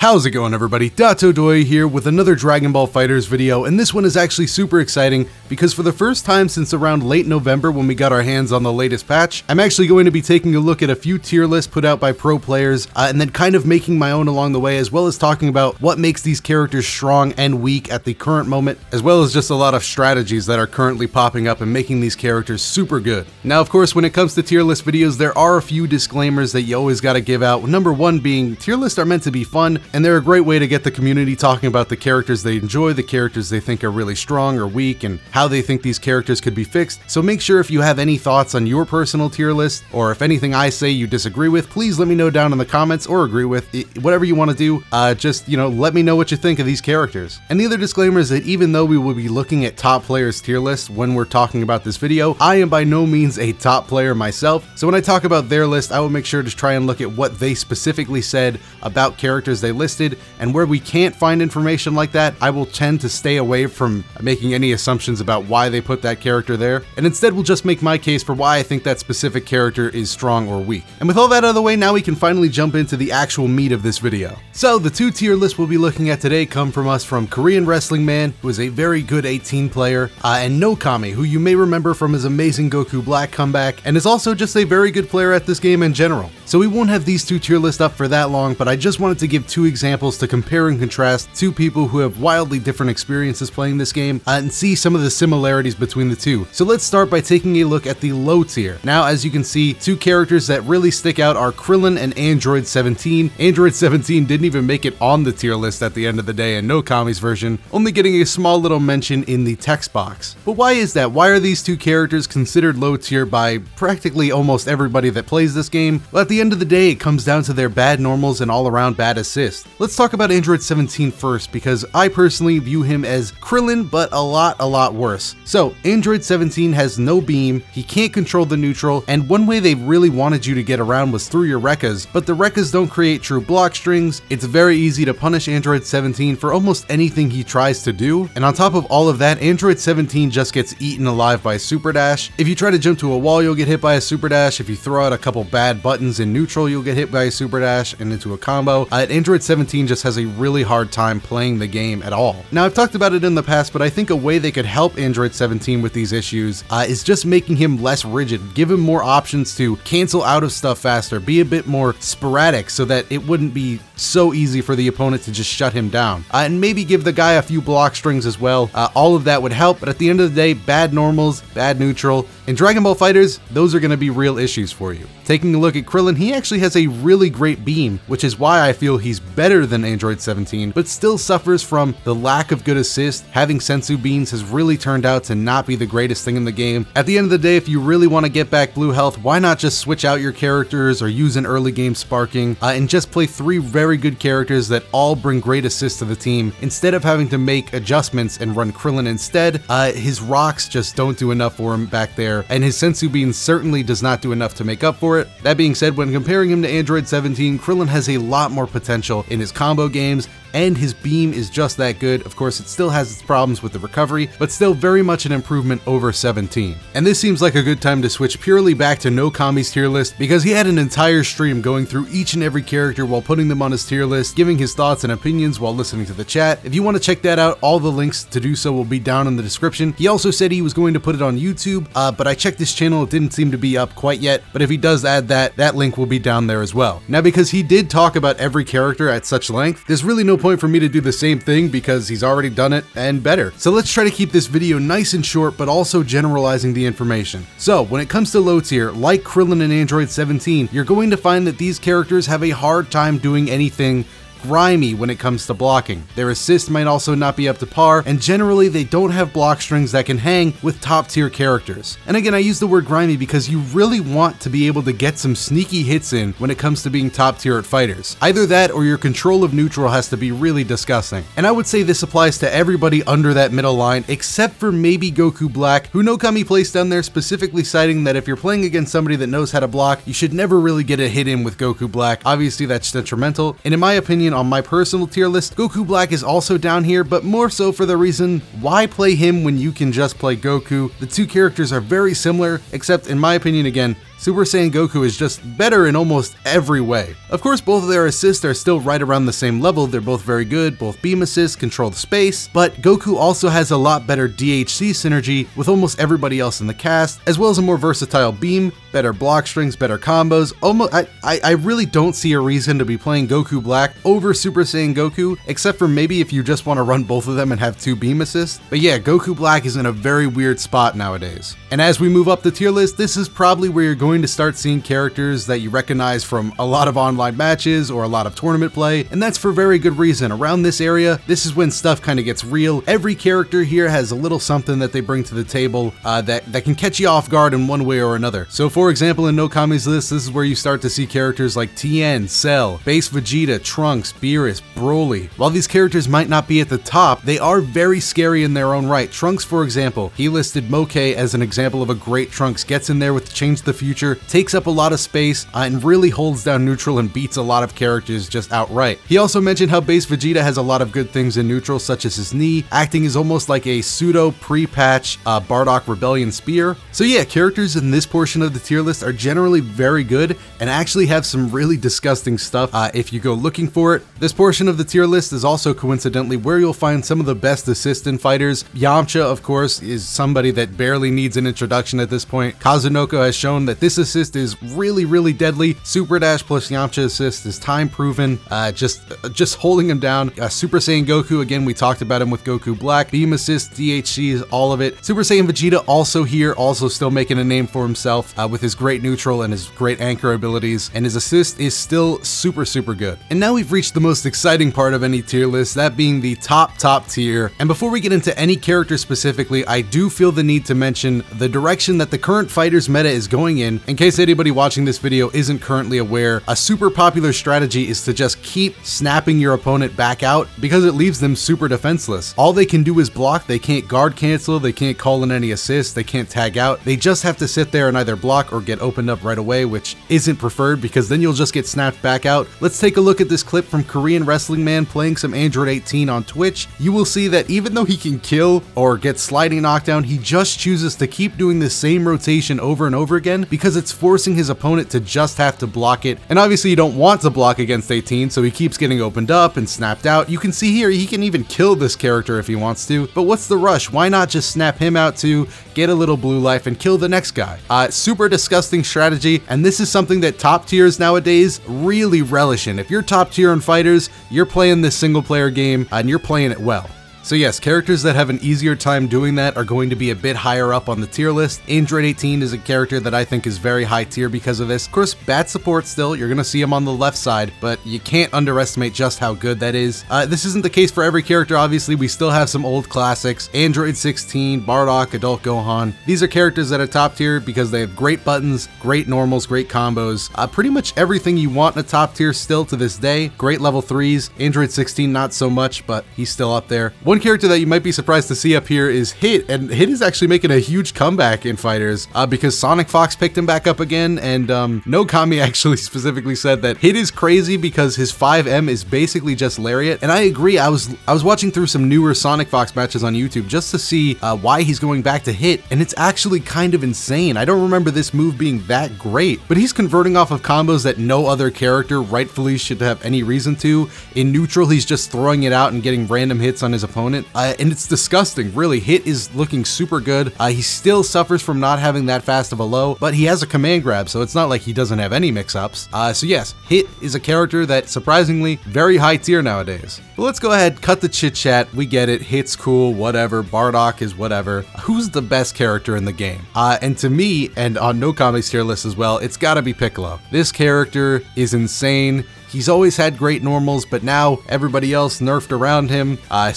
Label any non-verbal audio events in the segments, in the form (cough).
How's it going everybody? Dato Dotodoya here with another Dragon Ball FighterZ video and this one is actually super exciting because for the first time since around late November when we got our hands on the latest patch, I'm actually going to be taking a look at a few tier lists put out by pro players uh, and then kind of making my own along the way as well as talking about what makes these characters strong and weak at the current moment as well as just a lot of strategies that are currently popping up and making these characters super good. Now of course when it comes to tier list videos there are a few disclaimers that you always got to give out. Number one being tier lists are meant to be fun and they're a great way to get the community talking about the characters they enjoy, the characters they think are really strong or weak, and how they think these characters could be fixed. So make sure if you have any thoughts on your personal tier list, or if anything I say you disagree with, please let me know down in the comments or agree with. Whatever you want to do, uh, just, you know, let me know what you think of these characters. And the other disclaimer is that even though we will be looking at top players tier lists when we're talking about this video, I am by no means a top player myself. So when I talk about their list, I will make sure to try and look at what they specifically said about characters they listed and where we can't find information like that, I will tend to stay away from making any assumptions about why they put that character there, and instead we'll just make my case for why I think that specific character is strong or weak. And with all that out of the way, now we can finally jump into the actual meat of this video. So the two tier lists we'll be looking at today come from us from Korean Wrestling Man, who is a very good 18 player, uh, and Knowkami, who you may remember from his amazing Goku Black comeback, and is also just a very good player at this game in general. So we won't have these two tier lists up for that long, but I just wanted to give two examples to compare and contrast two people who have wildly different experiences playing this game uh, and see some of the similarities between the two. So let's start by taking a look at the low tier. Now, as you can see, two characters that really stick out are Krillin and Android 17. Android (laughs) 17 didn't even make it on the tier list at the end of the day in Knowkami's version, only getting a small little mention in the text box. But why is that? Why are these two characters considered low tier by practically almost everybody that plays this game? Well, at the end of the day, it comes down to their bad normals and all around bad assists. Let's talk about Android 17 first because I personally view him as Krillin, but a lot, a lot worse. So, Android 17 has no beam, he can't control the neutral, and one way they really wanted you to get around was through your Rekkas, but the Rekkas don't create true block strings, it's very easy to punish Android 17 for almost anything he tries to do, and on top of all of that, Android 17 just gets eaten alive by Super Dash. If you try to jump to a wall, you'll get hit by a Super Dash. If you throw out a couple bad buttons neutral, you'll get hit by a Super Dash and into a combo. Uh, Android 17 just has a really hard time playing the game at all. Now, I've talked about it in the past, but I think a way they could help Android 17 with these issues uh, is just making him less rigid, give him more options to cancel out of stuff faster, be a bit more sporadic so that it wouldn't be so easy for the opponent to just shut him down. Uh, and maybe give the guy a few block strings as well. Uh, all of that would help, but at the end of the day, bad normals, bad neutral. In Dragon Ball FighterZ, those are going to be real issues for you. Taking a look at Krillin, he actually has a really great beam, which is why I feel he's better than Android 17, but still suffers from the lack of good assist. Having Senzu beans has really turned out to not be the greatest thing in the game. At the end of the day, if you really want to get back blue health, why not just switch out your characters or use an early game sparking uh, and just play three very good characters that all bring great assists to the team instead of having to make adjustments and run Krillin instead. Uh, his rocks just don't do enough for him back there, and his Senzu beans certainly does not do enough to make up for it. That being said, when comparing him to Android 17, Krillin has a lot more potential in his combo games and his beam is just that good. Of course, it still has its problems with the recovery, but still very much an improvement over 17. And this seems like a good time to switch purely back to Knowkami's tier list because he had an entire stream going through each and every character while putting them on his tier list, giving his thoughts and opinions while listening to the chat. If you want to check that out, all the links to do so will be down in the description. He also said he was going to put it on YouTube, uh, but I checked his channel, it didn't seem to be up quite yet, but if he does add that, that link will be down there as well. Now, because he did talk about every character at such length, there's really no point for me to do the same thing because he's already done it and better. So let's try to keep this video nice and short, but also generalizing the information. So when it comes to low tier, like Krillin and Android 17, you're going to find that these characters have a hard time doing anything grimy when it comes to blocking. Their assist might also not be up to par, and generally they don't have block strings that can hang with top tier characters. And again, I use the word grimy because you really want to be able to get some sneaky hits in when it comes to being top tier at FighterZ. Either that or your control of neutral has to be really disgusting. And I would say this applies to everybody under that middle line, except for maybe Goku Black, who Knowkami placed down there specifically citing that if you're playing against somebody that knows how to block, you should never really get a hit in with Goku Black. Obviously that's detrimental, and in my opinion, on my personal tier list, Goku Black is also down here, but more so for the reason, why play him when you can just play Goku? The two characters are very similar, except in my opinion again, Super Saiyan Goku is just better in almost every way. Of course, both of their assists are still right around the same level, they're both very good, both beam assists, control the space, but Goku also has a lot better DHC synergy with almost everybody else in the cast, as well as a more versatile beam, better block strings, better combos. Almost, I, I, I really don't see a reason to be playing Goku Black over Super Saiyan Goku, except for maybe if you just want to run both of them and have two beam assists. But yeah, Goku Black is in a very weird spot nowadays. And as we move up the tier list, this is probably where you're going to start seeing characters that you recognize from a lot of online matches or a lot of tournament play, and that's for very good reason. Around this area, this is when stuff kind of gets real. Every character here has a little something that they bring to the table uh, that, that can catch you off guard in one way or another. So for example, in Knowkami's list, this is where you start to see characters like Tien, Cell, Base Vegeta, Trunks, Beerus, Broly. While these characters might not be at the top, they are very scary in their own right. Trunks, for example, he listed Moke as an example of a great Trunks, gets in there with Change the Future, takes up a lot of space, uh, and really holds down neutral and beats a lot of characters just outright. He also mentioned how Base Vegeta has a lot of good things in neutral, such as his knee, acting as almost like a pseudo pre-patch uh, Bardock Rebellion Spear. So yeah, characters in this portion of the tier list are generally very good and actually have some really disgusting stuff uh, if you go looking for it. This portion of the tier list is also coincidentally where you'll find some of the best assistant fighters. Yamcha, of course, is somebody that barely needs an introduction at this point. Kazunoko has shown that this assist is really, really deadly. Super Dash plus Yamcha assist is time proven. Uh, just, just holding him down. Uh, Super Saiyan Goku, again, we talked about him with Goku Black. Beam assist, DHC, all of it. Super Saiyan Vegeta also here, also still making a name for himself uh, with his great neutral and his great anchor abilities, and his assist is still super, super good. And now we've reached the most exciting part of any tier list, that being the top, top tier. And before we get into any character specifically, I do feel the need to mention the direction that the current FighterZ meta is going in. In case anybody watching this video isn't currently aware, a super popular strategy is to just keep snapping your opponent back out because it leaves them super defenseless. All they can do is block, they can't guard cancel, they can't call in any assists, they can't tag out. They just have to sit there and either block or get opened up right away, which isn't preferred because then you'll just get snapped back out. Let's take a look at this clip from Korean Wrestling Man playing some Android 18 on Twitch. You will see that even though he can kill or get sliding knockdown, he just chooses to keep doing the same rotation over and over again because it's forcing his opponent to just have to block it. And obviously you don't want to block against 18, so he keeps getting opened up and snapped out. You can see here, he can even kill this character if he wants to, but what's the rush? Why not just snap him out too, get a little blue life, and kill the next guy? Uh, super disgusting strategy, and this is something that top tiers nowadays really relish in. If you're top tier in FighterZ, you're playing this single player game, and you're playing it well. So yes, characters that have an easier time doing that are going to be a bit higher up on the tier list. Android 18 is a character that I think is very high tier because of this. Of course, bad support still, you're going to see him on the left side, but you can't underestimate just how good that is. Uh, this isn't the case for every character, obviously. We still have some old classics. Android 16, Bardock, Adult Gohan. These are characters that are top tier because they have great buttons, great normals, great combos. Uh, pretty much everything you want in a top tier still to this day. Great level 3s. Android 16 not so much, but he's still up there. One character that you might be surprised to see up here is Hit, and Hit is actually making a huge comeback in FighterZ uh, because Sonic Fox picked him back up again, and um, Knowkami (laughs) actually specifically said that Hit is crazy because his 5M is basically just Lariat, and I agree. I was I was watching through some newer Sonic Fox matches on YouTube just to see uh, why he's going back to Hit, and it's actually kind of insane. I don't remember this move being that great, but he's converting off of combos that no other character rightfully should have any reason to. In neutral, he's just throwing it out and getting random hits on his opponent uh, and it's disgusting, really. Hit is looking super good. Uh, he still suffers from not having that fast of a low, but he has a command grab, so it's not like he doesn't have any mix-ups. Uh, so yes, Hit is a character that surprisingly very high tier nowadays. But let's go ahead, cut the chit chat. We get it. Hit's cool, whatever. Bardock is whatever. Who's the best character in the game? Uh, and to me, and on Knowkami's tier list as well, it's gotta be Piccolo. This character is insane. He's always had great normals, but now everybody else nerfed around him. Uh,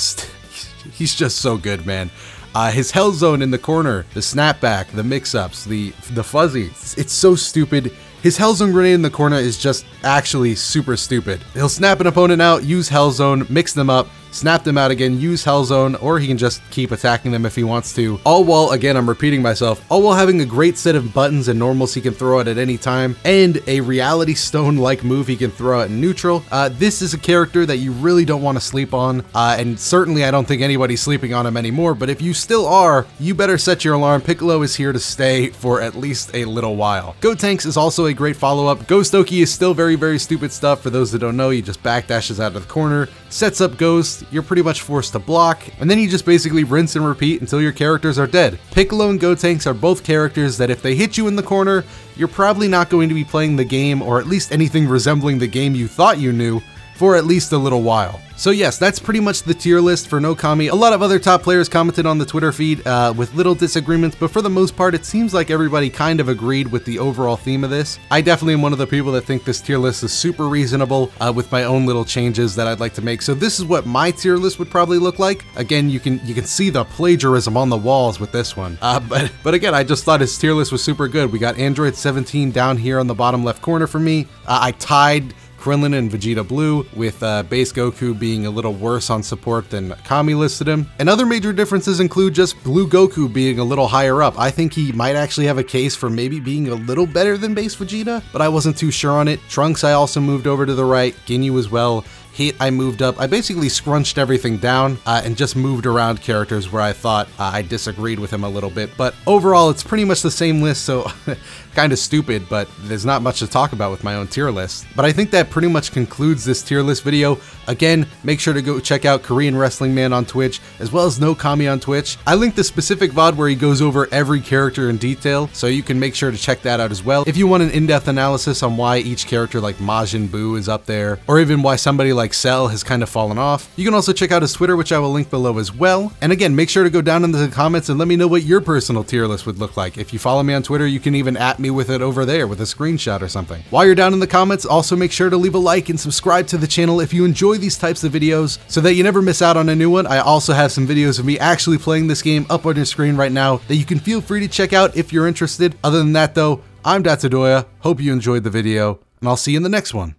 he's just so good, man. Uh, his hell zone in the corner, the snapback, the mix-ups, the the fuzzy. It's, it's so stupid. His Hell Zone grenade in the corner is just actually super stupid. He'll snap an opponent out, use Hell Zone, mix them up, snap them out again, use Hell Zone, or he can just keep attacking them if he wants to. All while, again, I'm repeating myself, all while having a great set of buttons and normals he can throw out at any time, and a Reality Stone-like move he can throw out in neutral. Uh, this is a character that you really don't want to sleep on, uh, and certainly I don't think anybody's sleeping on him anymore, but if you still are, you better set your alarm. Piccolo is here to stay for at least a little while. Gotenks is also a great follow-up. Ghost Oki is still very, very stupid stuff. For those that don't know, he just backdashes out of the corner, sets up Ghost, you're pretty much forced to block, and then you just basically rinse and repeat until your characters are dead. Piccolo and Gotenks are both characters that if they hit you in the corner, you're probably not going to be playing the game, or at least anything resembling the game you thought you knew, for at least a little while. So yes, that's pretty much the tier list for Knowkami. A lot of other top players commented on the Twitter feed uh, with little disagreements, but for the most part, it seems like everybody kind of agreed with the overall theme of this. I definitely am one of the people that think this tier list is super reasonable uh, with my own little changes that I'd like to make. So this is what my tier list would probably look like. Again, you can you can see the plagiarism on the walls with this one. Uh, (laughs) but but again, I just thought his tier list was super good. We got Android 17 down here on the bottom left corner for me. Uh, I tied Krillin and Vegeta Blue, with uh, base Goku being a little worse on support than Kami listed him. And other major differences include just Blue Goku being a little higher up. I think he might actually have a case for maybe being a little better than base Vegeta, but I wasn't too sure on it. Trunks I also moved over to the right, Ginyu as well. Hit I moved up. I basically scrunched everything down uh, and just moved around characters where I thought uh, I disagreed with him a little bit. But overall, it's pretty much the same list, so (laughs) kind of stupid, but there's not much to talk about with my own tier list. But I think that pretty much concludes this tier list video. Again, make sure to go check out Korean Wrestling Man on Twitch, as well as Knowkami on Twitch. I linked the specific VOD where he goes over every character in detail, so you can make sure to check that out as well. If you want an in-depth analysis on why each character like Majin Buu is up there, or even why somebody like Cell has kind of fallen off. You can also check out his Twitter, which I will link below as well. And again, make sure to go down in the comments and let me know what your personal tier list would look like. If you follow me on Twitter, you can even at me with it over there with a screenshot or something. While you're down in the comments, also make sure to leave a like and subscribe to the channel if you enjoy these types of videos so that you never miss out on a new one. I also have some videos of me actually playing this game up on your screen right now that you can feel free to check out if you're interested. Other than that though, I'm Dotodoya, hope you enjoyed the video, and I'll see you in the next one.